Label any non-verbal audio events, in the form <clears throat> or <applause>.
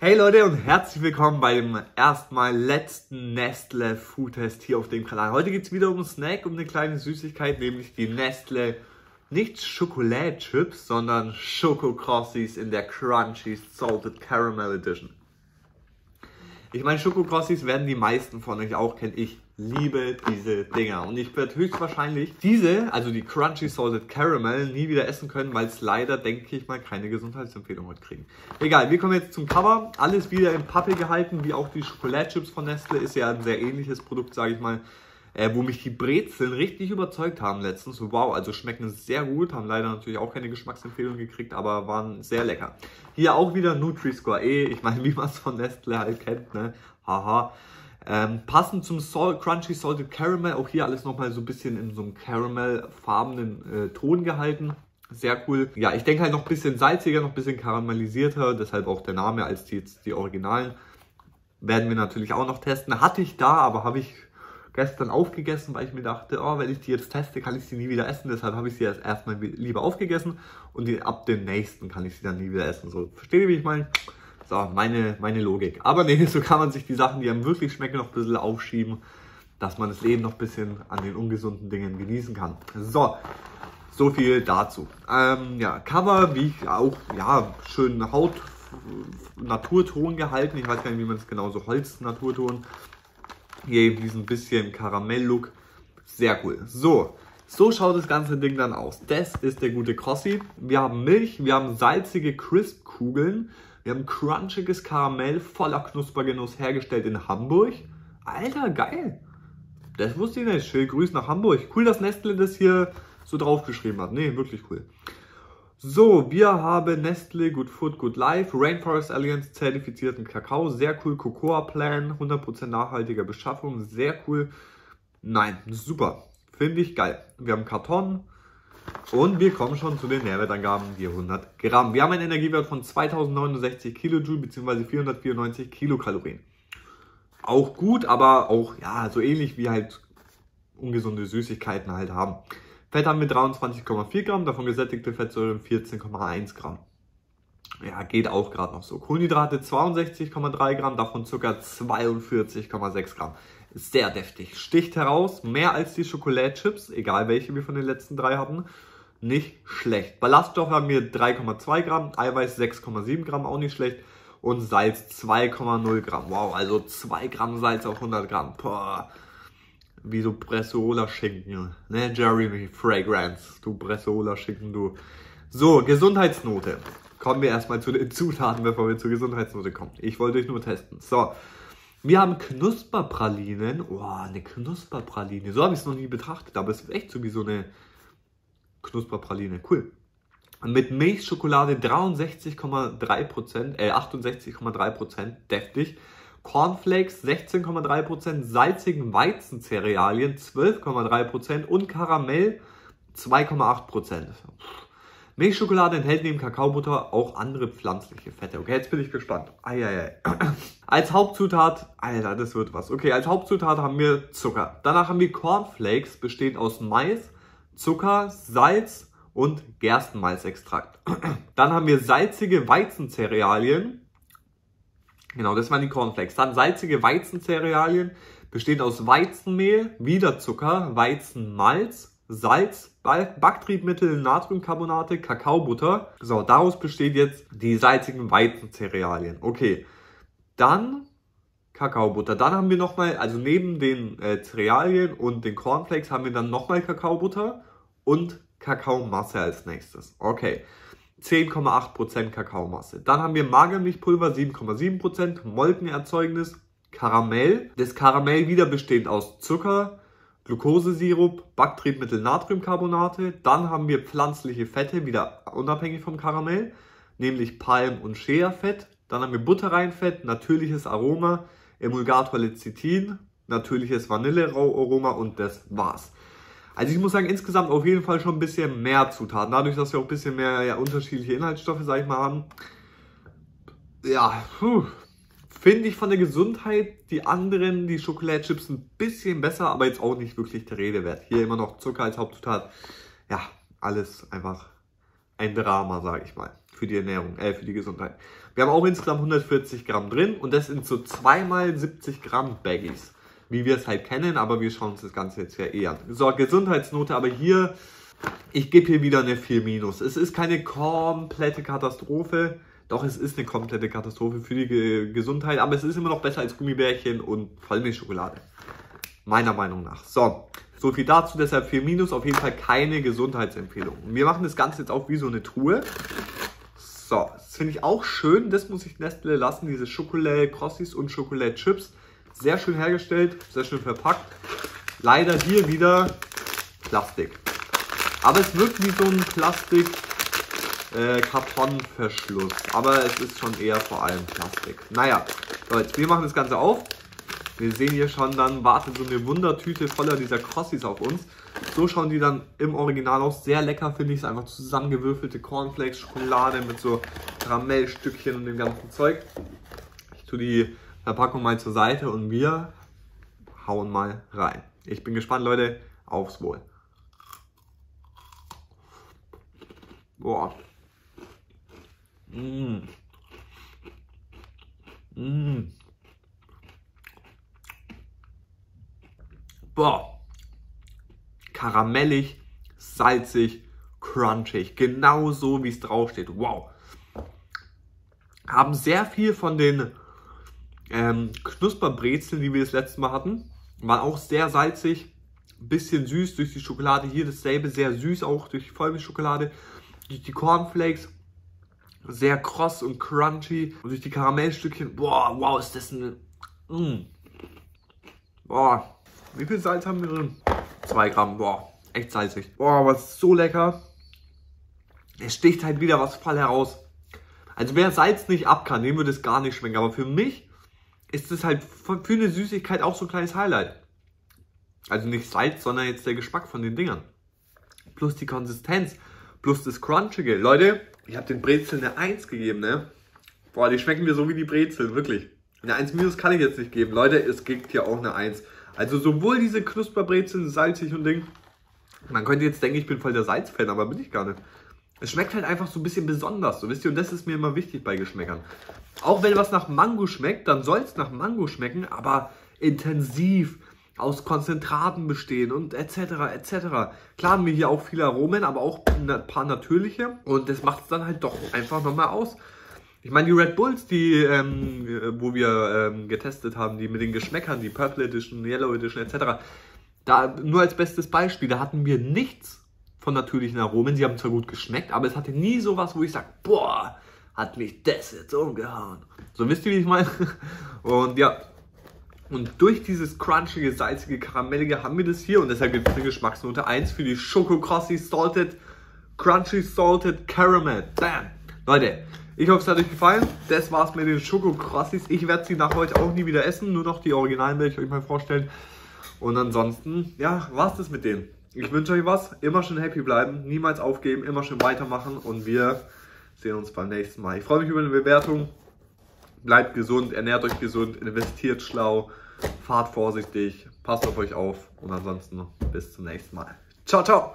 Hey Leute und herzlich willkommen beim erstmal letzten Nestle Food Test hier auf dem Kanal. Heute geht es wieder um einen Snack, um eine kleine Süßigkeit, nämlich die Nestle nicht Schokolade-Chips, sondern Schoko-Crossies in der Crunchy Salted Caramel Edition. Ich meine, Schokokrossis werden die meisten von euch auch kennen. Ich liebe diese Dinger. Und ich werde höchstwahrscheinlich diese, also die Crunchy Salted Caramel, nie wieder essen können, weil es leider, denke ich mal, keine Gesundheitsempfehlung heute kriegen. Egal, wir kommen jetzt zum Cover. Alles wieder in Pappe gehalten, wie auch die Schokoladchips von Nestle. Ist ja ein sehr ähnliches Produkt, sage ich mal äh, wo mich die Brezeln richtig überzeugt haben letztens. Wow, also schmecken sehr gut, haben leider natürlich auch keine Geschmacksempfehlung gekriegt, aber waren sehr lecker. Hier auch wieder Nutri-Score E, ich meine, <laughs> wie man es von Nestle halt kennt, ne? Haha. Ähm, passend zum Salt, Crunchy Salted Caramel, auch hier alles nochmal so ein bisschen in so einem Caramel-farbenen äh, Ton gehalten. Sehr cool. Ja, ich denke halt noch ein bisschen salziger, noch ein bisschen karamellisierter, deshalb auch der Name als die, die Originalen. Werden wir natürlich auch noch testen. Hatte ich da, aber habe ich gestern aufgegessen, weil ich mir dachte, oh, wenn ich die jetzt teste, kann ich sie nie wieder essen. Deshalb habe ich sie jetzt erstmal lieber aufgegessen und die, ab dem nächsten kann ich sie dann nie wieder essen. So, versteht ihr, wie ich meine? So, meine, meine Logik. Aber nee, so kann man sich die Sachen, die einem wirklich schmecken, noch ein bisschen aufschieben, dass man das Leben noch ein bisschen an den ungesunden Dingen genießen kann. So, so viel dazu. Ähm, ja, Cover, wie ich auch, ja, schön Haut, Naturton gehalten. Ich weiß gar nicht, wie man es genau so Holz-Naturton. Hier eben diesen bisschen Karamell-Look. Sehr cool. So, so schaut das ganze Ding dann aus. Das ist der gute Crossi. Wir haben Milch, wir haben salzige Crisp-Kugeln, wir haben crunchiges Karamell voller Knuspergenuss hergestellt in Hamburg. Alter, geil. Das wusste ich nicht. Schön Grüß nach Hamburg. Cool, dass Nestle das hier so draufgeschrieben hat. Nee, wirklich cool. So, wir haben Nestle Good Food Good Life, Rainforest Alliance zertifizierten Kakao, sehr cool, Cocoa Plan, 100% nachhaltiger Beschaffung, sehr cool. Nein, super, finde ich geil. Wir haben Karton und wir kommen schon zu den Nährwertangaben, die 100 Gramm. Wir haben einen Energiewert von 2069 Kilojoule bzw. 494 Kilokalorien. Auch gut, aber auch ja so ähnlich wie halt ungesunde Süßigkeiten halt haben. Fett haben wir 23,4 Gramm, davon gesättigte Fettsäuren 14,1 Gramm. Ja, geht auch gerade noch so. Kohlenhydrate 62,3 Gramm, davon Zucker 42,6 Gramm. Sehr deftig. Sticht heraus, mehr als die Schokoladchips, egal welche wir von den letzten drei hatten. Nicht schlecht. Ballaststoffe haben wir 3,2 Gramm, Eiweiß 6,7 Gramm, auch nicht schlecht. Und Salz 2,0 Gramm. Wow, also 2 Gramm Salz auf 100 Gramm. Boah wie so Bressola-Schinken. Ne, Jeremy Fragrance. Du Bressola-Schinken, du. So, Gesundheitsnote. Kommen wir erstmal zu den <laughs> Zutaten, bevor wir zur Gesundheitsnote kommen. Ich wollte euch nur testen. So. Wir haben Knusperpralinen. Oh, eine Knusperpraline. So habe ich es noch nie betrachtet, aber es ist echt so wie so eine Knusperpraline. Cool. Mit Milchschokolade 63,3%, äh 68,3%, deftig. Cornflakes 16,3%, salzigen Weizencerealien 12,3% und Karamell 2,8%. Milchschokolade enthält neben Kakaobutter auch andere pflanzliche Fette. Okay, jetzt bin ich gespannt. Eieiei. <clears throat> Als Hauptzutat, Alter, das wird was. Okay, als Hauptzutat haben wir Zucker. Danach haben wir Cornflakes, bestehend aus Mais, Zucker, Salz und Gerstenmalzextrakt. <clears throat> Dann haben wir salzige Weizencerealien, Genau, das waren die Cornflakes. Dann salzige Weizencerealien, bestehen aus Weizenmehl, wieder Zucker, Weizenmalz, Salz, Backtriebmittel, Natriumcarbonate, Kakaobutter. So, daraus besteht jetzt die salzigen Weizencerealien. Okay, dann Kakaobutter. Dann haben wir nochmal, also neben den äh, Cerealien und den Cornflakes haben wir dann nochmal Kakaobutter und Kakaomasse als nächstes. Okay. 10,8% Kakaomasse. Dann haben wir Magermilchpulver 7,7%, Molkenerzeugnis, Karamell. Das Karamell wieder bestehend aus Zucker, Glukosesirup, Backtriebmittel Natriumcarbonate. Dann haben wir pflanzliche Fette, wieder unabhängig vom Karamell, nämlich Palm- und Shea-Fett. Dann haben wir Butterreinfett, natürliches Aroma, Emulgator Lecithin, natürliches Vanillearoma und das war's. Also ich muss sagen, insgesamt auf jeden Fall schon ein bisschen mehr Zutaten. Dadurch, dass wir auch ein bisschen mehr ja, unterschiedliche Inhaltsstoffe, sag ich mal, haben. Ja, finde ich von der Gesundheit die anderen, die Schokoladechips, ein bisschen besser, aber jetzt auch nicht wirklich der Rede wert. Hier immer noch Zucker als Hauptzutat. Ja, alles einfach ein Drama, sage ich mal, für die Ernährung, äh, für die Gesundheit. Wir haben auch insgesamt 140 Gramm drin und das sind so zweimal 70 Gramm Baggies, wie wir es halt kennen, aber wir schauen uns das Ganze jetzt ja eher an. So, Gesundheitsnote, aber hier, ich gebe hier wieder eine 4 minus. Es ist keine komplette Katastrophe, doch es ist eine komplette Katastrophe für die Gesundheit, aber es ist immer noch besser als Gummibärchen und Vollmilchschokolade. Meiner Meinung nach. So, so viel dazu, deshalb 4 minus, auf jeden Fall keine Gesundheitsempfehlung. Wir machen das Ganze jetzt auch wie so eine Truhe. So, das finde ich auch schön, das muss ich Nestle lassen, diese Schokolade Crossis und Schokolade Chips. Sehr schön hergestellt, sehr schön verpackt. Leider hier wieder Plastik. Aber es wirkt wie so ein Plastik äh, Kartonverschluss. Aber es ist schon eher vor allem Plastik. Naja, Leute, wir machen das Ganze auf. Wir sehen hier schon, dann wartet so eine Wundertüte voller dieser Crossis auf uns. So schauen die dann im Original aus. Sehr lecker finde ich es. Einfach zusammengewürfelte Cornflakes, Schokolade mit so Karamellstückchen und dem ganzen Zeug. Ich tue die Verpackung mal zur Seite und wir hauen mal rein. Ich bin gespannt, Leute. Aufs Wohl. Boah. Mmh. Mmh. Boah. Karamellig, salzig, crunchig. Genauso wie es draufsteht. Wow. Haben sehr viel von den ähm, Knusperbrezeln, die wir das letzte Mal hatten. Waren auch sehr salzig, bisschen süß durch die Schokolade. Hier dasselbe, sehr süß auch durch die Vollmilchschokolade. Durch die Cornflakes sehr kross und crunchy. Und durch die Karamellstückchen, boah, wow, ist das ein... Mm. Boah, wie viel Salz haben wir drin? 2 Gramm, boah, echt salzig. Boah, was so lecker. Es sticht halt wieder was voll heraus. Also wer Salz nicht ab kann, dem würde es gar nicht schmecken. Aber für mich ist es halt für eine Süßigkeit auch so ein kleines Highlight. Also nicht Salz, sondern jetzt der Geschmack von den Dingern. Plus die Konsistenz, plus das Crunchige. Leute, ich habe den Brezeln eine 1 gegeben, ne? Boah, die schmecken mir so wie die Brezeln, wirklich. Eine 1 minus kann ich jetzt nicht geben. Leute, es gibt hier auch eine 1. Also sowohl diese Knusperbrezeln, salzig und Ding. Man könnte jetzt denken, ich bin voll der Salzfan, aber bin ich gar nicht. Es schmeckt halt einfach so ein bisschen besonders, so wisst ihr, und das ist mir immer wichtig bei Geschmäckern. Auch wenn was nach Mango schmeckt, dann soll es nach Mango schmecken, aber intensiv, aus Konzentraten bestehen und etc. etc. Klar haben wir hier auch viele Aromen, aber auch ein paar natürliche und das macht es dann halt doch einfach nochmal aus. Ich meine, die Red Bulls, die, ähm, wo wir ähm, getestet haben, die mit den Geschmäckern, die Purple Edition, Yellow Edition etc., da nur als bestes Beispiel, da hatten wir nichts von natürlichen Aromen. Sie haben zwar gut geschmeckt, aber es hatte nie sowas, wo ich sage, boah, hat mich das jetzt umgehauen. So wisst ihr, wie ich meine? <laughs> Und ja, und durch dieses crunchige, salzige, karamellige haben wir das hier und deshalb gibt es eine Geschmacksnote 1 für die Schoko Crossi Salted, Crunchy Salted Caramel. Bam! Leute, ich hoffe, es hat euch gefallen. Das war's mit den Schoko-Crossis. Ich werde sie nach heute auch nie wieder essen. Nur noch die Originalen werde ich euch mal vorstellen. Und ansonsten, ja, war's das mit denen. Ich wünsche euch was. Immer schön happy bleiben. Niemals aufgeben. Immer schön weitermachen. Und wir sehen uns beim nächsten Mal. Ich freue mich über eine Bewertung. Bleibt gesund, ernährt euch gesund, investiert schlau, fahrt vorsichtig, passt auf euch auf. Und ansonsten bis zum nächsten Mal. Ciao, ciao.